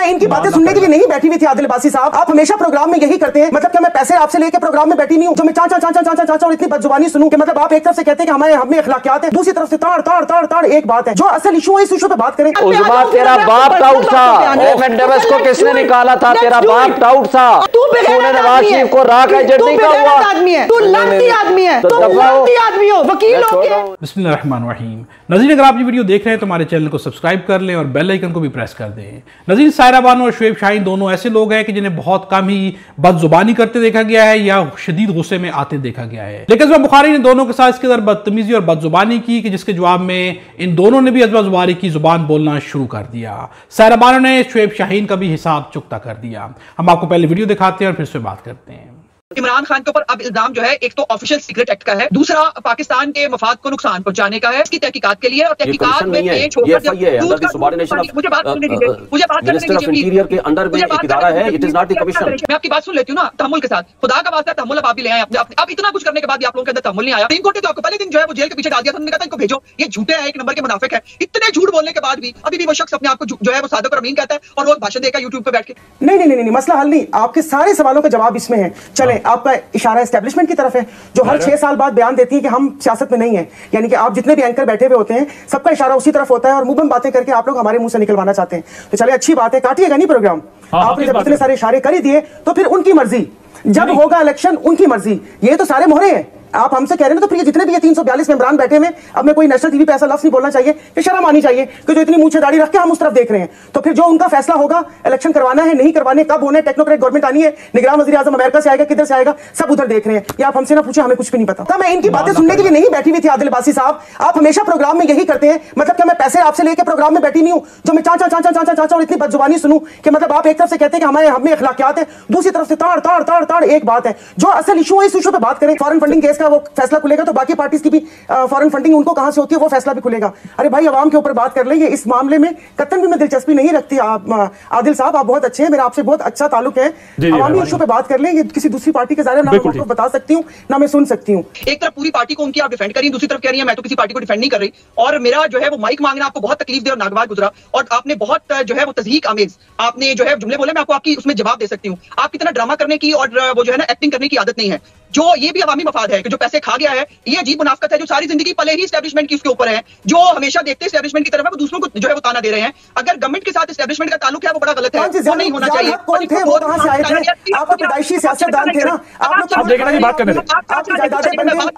मैं इनकी बातें सुनने के लिए नहीं बैठी हुई थी आदिल बासी साहब। आप हमेशा प्रोग्राम में यही करते हैं। मतलब क्या मैं पैसे आपसे लेके प्रोग्राम में बैठी नहीं हूँ? जो मैं चाचा चाचा चाचा चाचा और इतनी बदजुबानी सुनूं कि मतलब आप एक तरफ़ से कहते हैं कि हमारे हमें अखलाकियात है। दूसरी तरफ़ से ताड़ ताड़ ताड़ ताड़ एक बात है। जो असल इशू है इस इशू पे बात करें। उजमा तेरा बाप टाउट था। को किसने निकाला था? तेरा बाप टाउट था। तू तूने नवाज़ शरीफ को राख एजेंट नहीं कहा हुआ। आदमी है। तू आदमी है। तो तुम आदमी हो। वकील हो के बिस्मिल्लाहिर्रहमानिर्रहीम। नजीर अगर आप ये वीडियो देख रहे हैं तो हमारे चैनल को सब्सक्राइब कर लें और बेल आइकन को भी प्रेस कर दें। नजीर सायरा बानो और शुएब शाहीन दोनों ऐसे लोग हैं कि जिन्हें बहुत कम ही बदजुबानी करते देखा गया है या शदीद गुस्से में आते देखा गया है। लेकिन अजमा बुखारी ने दोनों के साथ इसके अंदर बदतमीजी और बदजुबानी की कि जिसके जवाब में इन दोनों ने भी अजमा जुबारी की ज़ुबान बोलना शुरू कर दिया। सायरा बानो ने शुएब शाहीन का भी हिसाब चुकता कर दिया। हम आपको पहले वीडियो दिखाते हैं और फिर से बात करते हैं। इमरान खान के ऊपर अब इल्ज़ाम जो है एक तो ऑफिशियल सीक्रेट एक्ट का है दूसरा पाकिस्तान के मफाद को नुकसान पहुँचाने का है इसकी तहकीकात के लिए और तहकीकात में ये है, मुझे बात करने दीजिए मुझे बात करने दीजिए के under में एक बात इदारा है, मैं आपकी बात सुन लेती हूँ ना तहमुल के साथ। खुदा का वास्ता तहमुल अब आप भी ले आए अब इतना कुछ करने के बाद आप लोगों के अंदर तहमुल नहीं आया। सुप्रीम कोर्ट ने तो आपको पहले दिन जो है वो जेल के पीछे डाल दिया था कहा था इनको भेजो ये झूठे हैं एक नंबर के मुनाफिक है। इतने झूठ बोलने के बाद भी अभी भी वो शख्स अपने आप को जो है वो सादक और अमीन कहता है और रोज भाषण देगा यूट्यूब पर बैठ के नहीं नहीं नहीं नहीं मसला हल नहीं आपके सारे सवालों का जवाब इसमें है। चले आपका इशारा एस्टेब्लिशमेंट की तरफ़ है जो हर छह साल बाद बयान देती है कि हम सियासत में नहीं है। यानी कि आप जितने भी एंकर बैठे हुए होते हैं सबका इशारा उसी तरफ़ होता है और मुँह बातें करके आप लोग हमारे मुँह से निकलवाना चाहते हैं। तो चले अच्छी बात है काटिएगा नहीं प्रोग्राम आपने जब इतने सारे इशारे कर ही दिए तो फिर उनकी मर्ज़ी। जब होगा इलेक्शन उनकी मर्ज़ी। ये तो सारे मोहरे हैं। आप हमसे कह रहे हैं तो फिर ये जितने भी ये 342 मेंबरान बैठे हुए अब मैं कोई नेशनल टीवी पे ऐसा लफ्ज नहीं बोलना चाहिए कि शर्म आनी चाहिए कि जो इतनी मूछे दाढ़ी रख के हम उस तरफ़ देख रहे हैं। तो फिर जो उनका फैसला होगा, इलेक्शन करवाना है, नहीं करवाने, कब होने टेक्नोक्रेट गवर्नमेंट आनी है, निगरान वजी आज़म अमेरिका से आएगा, किधर से आएगा, सब उधर देख रहे हैं। या आप हमसे ना पूछे हमें कुछ भी नहीं पता। तो मैं इनकी बातें सुनने के लिए नहीं बैठी हुई थी, आदिल बासी साहब। आप हमेशा प्रोग्राम में यही करते हैं मतलब क्या मैं पैसे आपसे लेके प्रोग्राम में बैठी नहीं हूँ, जो मैं चाचा चाचा चाचा चाचा और इतनी बदजुबानी सुनूं कि मतलब आप एक तरफ़ से कहते हैं कि हमारे, हमें अखलाकियात है, दूसरी तरफ़ से ताड़ ताड़ ताड़ ताड़, एक बात है। जो असल इशू है, इस इशू पे बात करें। फॉरन फंडिंग केस का वो फैसला खुलेगा तो बाकी पार्टीज़ की भी फॉरेन फंडिंग उनको कहाँ से होती है वो फैसला भी खुलेगा। अरे भाई आवाम के ऊपर बात कर लेंगे इस मामले में कतन भी मैं दिलचस्पी नहीं रखती आप आदिल साहब आप बहुत अच्छे हैं मेरा आपसे बहुत अच्छा ताल्लुक है। अवामी इशू पे बात कर लें ये किसी दूसरी पार्टी के जारे ना मैं आपको बता सकती हूँ ना मैं सुन सकती हूँ। एक तरफ़ पूरी पार्टी को उनकी आप डिफेंड करिए दूसरी तरफ़ कह रही है मैं तो किसी पार्टी को डिफेंड नहीं कर रही। और मेरा जो है वो माइक मांगना आपको बहुत तकलीफ़ दे और नागवार गुजरा। और आपने बहुत जो है वो तजहीक आमेज आपने जो है जुमले बोले मैं आपको आपकी उसमें जवाब दे सकती हूँ। आप कितना ड्रामा करने की और वो जो है ना एक्टिंग करने की आदत नहीं है। जो ये भी अवामी मफाद है कि जो पैसे खा गया है ये अजीब मुनाफत है जो सारी ज़िंदगी पले ही स्टैब्लिशमेंट की उसके ऊपर है जो हमेशा देखते स्टैब्लिशमेंट की तरफ़ है वो दूसरों को जो है वो ताना दे रहे हैं। अगर गवर्नमेंट के साथ स्टैब्लिशमेंट का ताल्लुक है वो बड़ा गलत है। वो नहीं होना चाहिए। आप पैदाइशी सियासतदान थे ना? आप लोग आप देखना बात।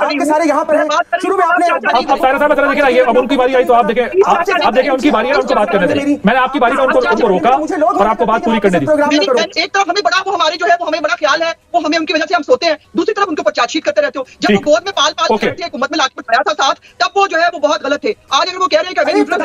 आपकी सारे यहाँ पर शुरू में आपने आप सारा साहब देखिए अब उनकी बारी आई तो आप देखें। आप देखें उनकी बारी है उनको बात करने दें। मैंने आपकी बारी में उनको उनको रोका और आपको बात पूरी करने दी। एक तरफ़ हमें बड़ा वो हमारे जो है वो हमें बड़ा ख्याल है वो हमें उनकी वजह से हम सोते हैं। दूसरी चार्जशीट करते रहते हो। जब वो गोद में पाल पाल। बैठे हुकूमत में लाके बिठाया था साथ तब वो जो है वो बहुत गलत थे। आज अगर वो कह रहे हैं कि तो तो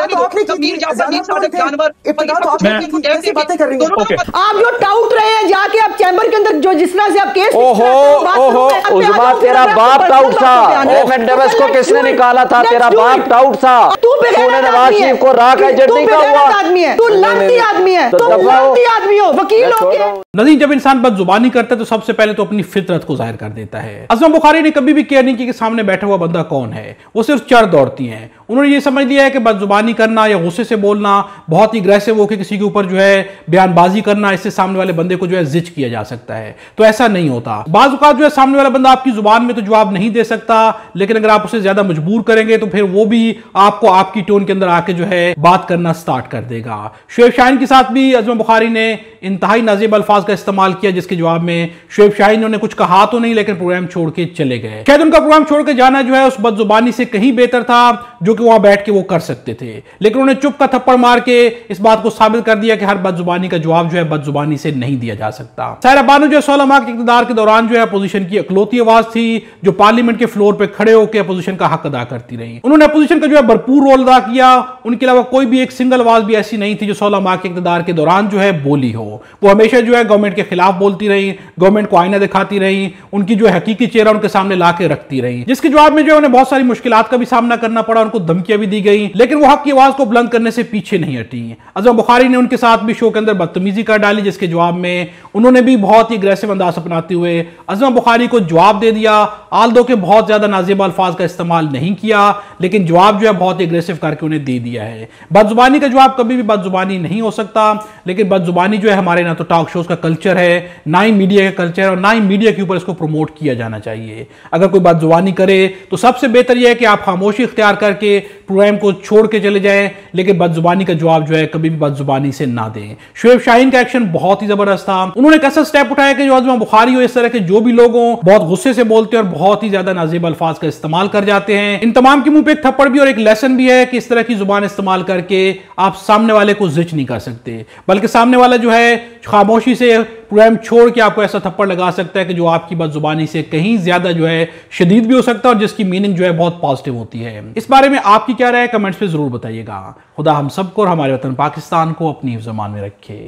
हैं? आप जो टाउट रहे हैं जाके आप चैम्बर के अंदर जो जिस तरह से आप केस ओहो ओहो उजमा तेरा बाप टाउट था। ओफेन डेविस को किसने निकाला था? तेरा बाप टाउट था। तू तूने नवाज़ शरीफ को राख एजेंट नहीं कहा हुआ। आदमी है। तू लंती आदमी है। तो दबाओ। लंती आदमी हो। वकील हो। के नजीर जब इंसान बदजुबानी करता है तो सबसे पहले तो अपनी फितरत को ज़ाहिर कर देता है अजम बुखारी ने कभी भी केयर नहीं की कि सामने बैठा हुआ बंदा कौन है। वो सिर्फ़ चढ़ दौड़ती हैं। उन्होंने ये समझ लिया है कि बदजुबानी करना या गुस्से से बोलना, बहुत ही ग्रेसिव होकर किसी के ऊपर जो है बयानबाजी करना, इससे सामने वाले बंदे को जो है जिच किया जा सकता है। तो ऐसा नहीं होता। बाज जो है सामने वाला बंदा आपकी ज़ुबान में तो जवाब नहीं दे सकता, लेकिन अगर आप उसे ज़्यादा मजबूर करेंगे तो फिर वो भी आपको आपकी टोन के अंदर आके जो है बात करना स्टार्ट कर देगा। शुएब शाहीन के साथ भी अजम बुखारी ने इंतहाई नाजिब अल्फाज का इस्तेमाल किया, जिसके जवाब में शुएब शाहीन ने कुछ कहा तो नहीं, लेकिन प्रोग्राम छोड़ के चले गए। कैद उनका प्रोग्राम छोड़ के जाना जो है उस बदजुबानी से कहीं बेहतर था। जो कि वहाँ बैठ के वो कर सकते थे। लेकिन उन्हें चुप का थप्पड़ मार के इस बात को साबित कर दिया कि हर बदजुबानी का जवाब जो है बदजुबानी से नहीं दिया जा सकता। सायरा बानो जो है सोलह माह के इकतदार के दौरान जो है अपोजिशन की अकलौती आवाज़ थी, जो पार्लियामेंट के फ्लोर पर खड़े होकर अपोजिशन का हक अदा करती रही। उन्होंने अपोजिशन का जो है भरपूर रोल अदा किया। उनके अलावा कोई भी एक सिंगल आवाज़ भी ऐसी नहीं थी जो सोलह माह के इकतदार के दौरान जो है बोली हो। वो हमेशा जो है गवर्नमेंट के खिलाफ बोलती रही, गवर्नमेंट को आईना दिखाती रही, उनकी जो जो हकीकी चेहरा उनके सामने ला के रखती रही। जिसके जवाब में जो है उन्हें बहुत सारी मुश्किल का भी सामना करना पड़ा। उनको धमकियाँ भी दी गई, लेकिन वो हक की आवाज़ को बुलंद करने से पीछे नहीं हटी। अजम बुखारी ने उनके साथ भी शो के अंदर बदतमीजी कर डाली, जिसके जवाब में उन्होंने भी बहुत ही अग्रेसिव अंदाज अपनाते हुए अजम बुखारी को जवाब दे दिया। आल दो के बहुत ज़्यादा नाजिब अल्फाज का इस्तेमाल नहीं किया, लेकिन जवाब जो है बहुत ही अग्रेसिव करके उन्हें दे दिया है। बदजुबानी का जवाब कभी भी बदजुबानी नहीं हो सकता, लेकिन बदजुबानी जो है हमारे ना तो टॉक शोज़ का कल्चर है, ना ही मीडिया का कल्चर है, और ना ही मीडिया के ऊपर इसको प्रमोट किया जाना चाहिए। अगर कोई बदजुबानी करे तो सबसे बेहतर यह है कि आप खामोशी इख्तियार करके प्रोग्राम को छोड़ के चले जाएँ, लेकिन बदजुबानी का जवाब जो है कभी भी बदजुबानी से ना दें। शुएब शाहीन का एक्शन बहुत ही ज़बरदस्त था। उन्होंने कैसा स्टेप उठाया कि जो अजमा बुखारी हो, इस तरह के जो भी लोग हो, बहुत गुस्से से बोलते हैं और बहुत ही ज़्यादा नाजिब अल्फाज का इस्तेमाल कर जाते हैं। इन तमाम के मुँह पे एक थप्पड़ भी और एक लेसन भी है कि इस तरह की ज़ुबान इस्तेमाल करके आप सामने वाले को जिच नहीं कर सकते। बल्कि सामने वाला जो है, खामोशी से प्रोग्राम छोड़ के आपको ऐसा थप्पड़ लगा सकता है कि जो आपकी बात जुबानी से कहीं ज़्यादा जो है शदीद भी हो सकता है और जिसकी मीनिंग जो है बहुत पॉजिटिव होती है। इस बारे में आपकी क्या राय कमेंट्स में ज़रूर बताइएगा। खुदा हम सबको और हमारे वतन पाकिस्तान को अपनी जमान में रखे।